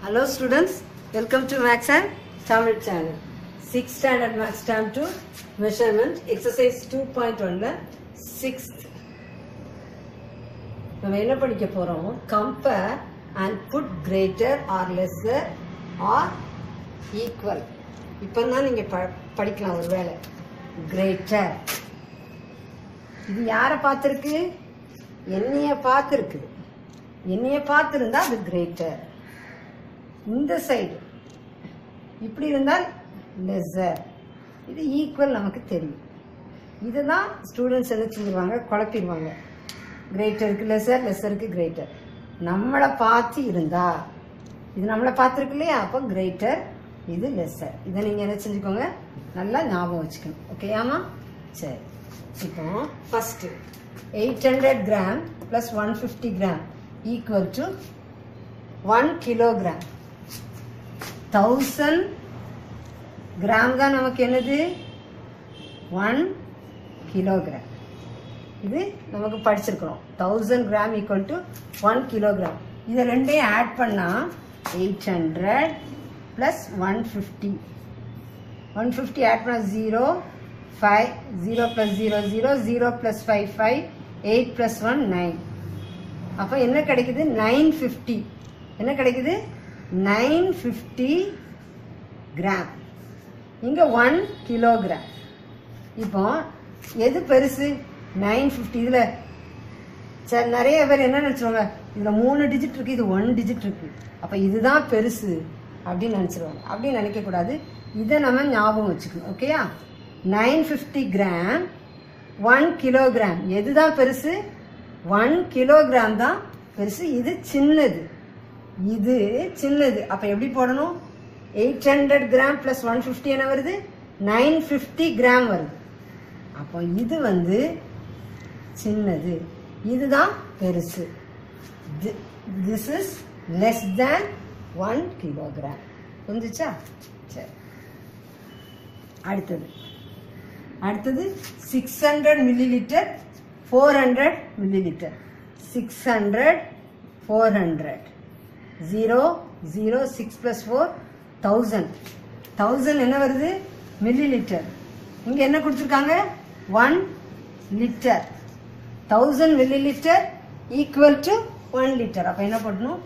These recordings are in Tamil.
Hello students welcome to maths and Tamil channel six standard maths term two measurement exercise two point ஒன்ல சிக்ஸ்த் நம்ம என்ன படிக்க போகிறோம் compare and put greater or lesser or equal இப்போ தான் நீங்கள் ப படிக்கலாம் ஒரு வேலை கிரேட்டர் இது யாரை பார்த்துருக்கு என்னையை பார்த்துருக்கு என்னைய பார்த்துருந்தா அது கிரேட்டர் இந்த சைடு இப்படி இருந்தால் லெஸர் இது ஈக்குவல் நமக்கு தெரியும். இதுதான் ஸ்டூடெண்ட்ஸ் எதை செஞ்சிருவாங்க குழப்பிடுவாங்க. கிரேட்டருக்கு லெஸர் லெஸருக்கு கிரேட்டர் நம்மளை பார்த்து இருந்தா இது நம்மளை பார்த்துருக்கு இல்லையா? அப்போ கிரேட்டர் இது லெஸர் இதை நீங்கள் என்ன செஞ்சுக்கோங்க? நல்லா ஞாபகம் வச்சுக்கணும். ஓகேயாமா சரி. இப்போ first eight hundred gram plus one fifty gram equal to one kilogram thousand gram தான் நமக்கு என்னது? ஒன் கிலோகிராம் இது நமக்கு படிச்சிருக்கிறோம். Thousand gram equal to one kilogram இதை ரெண்டையும் ஆட் பண்ணால் eight hundred plus one fifty one fifty add பண்ணால் zero five zero plus zero zero zero plus five five eight plus one nine அப்போ என்ன கிடைக்குது? நைன் ஃபிஃப்டி என்ன கிடைக்குது? Nine fifty gram. இங்கே ஒன் கிலோகிராம். இப்போ எது பெருசு? Nine fifty. இதில் சரி நிறைய பேர் என்ன நினச்சிருவாங்க? இதில் மூணு டிஜிட் இருக்குது இது ஒன் டிஜிட் இருக்குது அப்போ இதுதான் பெருசு அப்படின்னு நினச்சிருவாங்க. அப்படின்னு நினைக்கக்கூடாது. இதை நம்ம ஞாபகம் வச்சுக்கணும் ஓகேயா nine fifty gram one kilogram எதுதான் பெருசு? ஒன் கிலோகிராம் தான் பெருசு. இது சின்னது. இது சின்னது. அப்போ எப்படி போடணும்? Eight hundred gram plus one fifty என்ன வருது? நைன் ஃபிஃப்டி கிராம் வருது. அப்போ இது வந்து சின்னது. இதுதான் பெருசு. This is less than one kilogram புரிஞ்சுச்சா? சரி. அடுத்தது. அடுத்தது six hundred millilitre four hundred millilitre six hundred four hundred zero zero six plus four thousand thousand என்ன வருது? மில்லி லிட்டர் இங்கே என்ன கொடுத்துருக்காங்க? One litre thousand millilitre equal to one litre அப்போ என்ன பண்ணணும்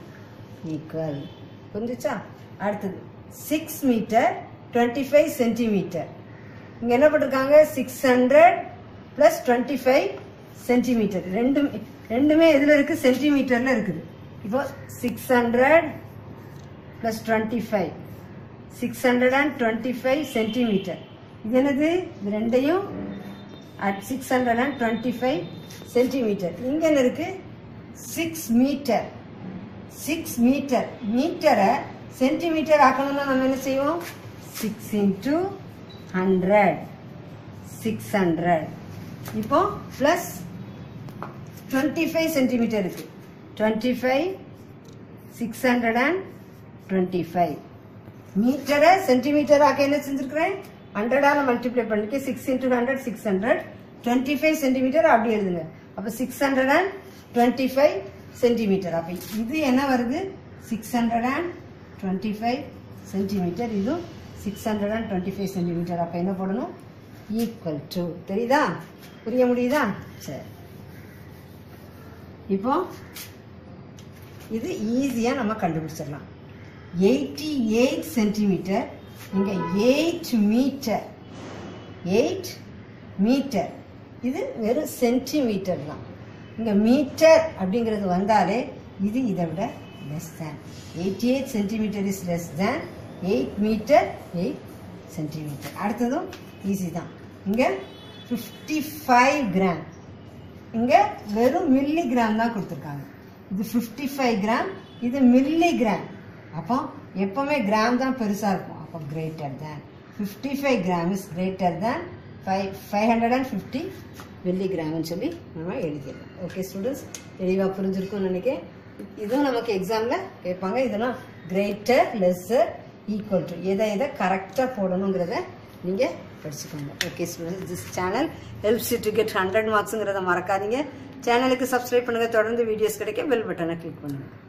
ஈக்குவல் புரிஞ்சுச்சா? அடுத்தது. Six metre twenty five centimetre இங்கே என்ன பண்ணிருக்காங்க six hundred plus twenty five centimetre ரெண்டுமே ரெண்டுமே எதில் இருக்குது சென்டிமீட்டரில் இருக்குது. இப்போ six hundred plus twenty five six hundred and twenty five centimetre இது என்னது? இது ரெண்டையும் add six hundred and twenty five centimetre இங்கே என்ன இருக்குது சிக்ஸ் மீட்டர் சிக்ஸ் மீட்டர் மீட்டரை சென்டிமீட்டர் ஆக்கணும்னா நம்ம என்ன செய்வோம்? Six into hundred six hundred இப்போ ப்ளஸ் டுவெண்ட்டி ஃபைவ் சென்டிமீட்டர் இருக்குது twenty five six hundred and twenty five மீட்டரை சென்டிமீட்டர் ஆக்க என்ன செஞ்சுருக்கிறேன்? ஹண்ட்ரடால் மல்டிப்ளை பண்ணிக்க six into hundred six hundred twenty five centimetre அப்படி எழுதுங்க. அப்போ six hundred and twenty five centimetre அப்போ இது என்ன வருது? Six hundred and twenty five centimetre இதுவும் six hundred and twenty five centimetre அப்போ என்ன போடணும்? ஈக்குவல் டு தெரியுதா? புரிய முடியுதா? சரி. இப்போ இது ஈஸியாக நம்ம கண்டுபிடிச்சிடலாம். எயிட்டி எயிட் சென்டிமீட்டர் இங்கே எயிட் மீட்டர் எயிட் மீட்டர் இது வெறும் சென்டிமீட்டர் தான். இங்கே மீட்டர் அப்படிங்கிறது வந்தாலே இது இதை விட less than eighty eight centimetre is less than eight metre eight centimetre அடுத்ததும் ஈஸி தான். இங்கே ஃபிஃப்டி ஃபைவ் கிராம் இங்கே வெறும் மில்லி கிராம் தான் கொடுத்துருக்காங்க. இது ஃபிஃப்டி ஃபைவ் கிராம் இது மில்லி கிராம் அப்போ எப்போவுமே கிராம் தான் பெருசாக இருக்கும். அப்போ greater than fifty five gram is greater than five five hundred and fifty milli கிராம்னு சொல்லி நம்ம எழுதிடலாம். ஓகே ஸ்டூடெண்ட்ஸ் தெளிவாக புரிஞ்சிருக்கும்னு நினைக்கிறேன். இதுவும் நமக்கு எக்ஸாமில் கேட்பாங்க. இதெல்லாம் கிரேட்டர் லெஸ்ஸர் ஈக்குவல் டு எதை எதை கரெக்டாக போடணுங்கிறத நீங்கள் படிச்சுக்கோங்க. Okay students this channel helps to get hundred மார்க்ஸுங்கிறத மறக்காதீங்க. சேனலுக்கு சப்ஸ்கிரைப் பண்ணுங்கள் தொடர்ந்து வீடியோஸ் கிடைக்க பெல் பட்டனை கிளிக் பண்ணுங்கள்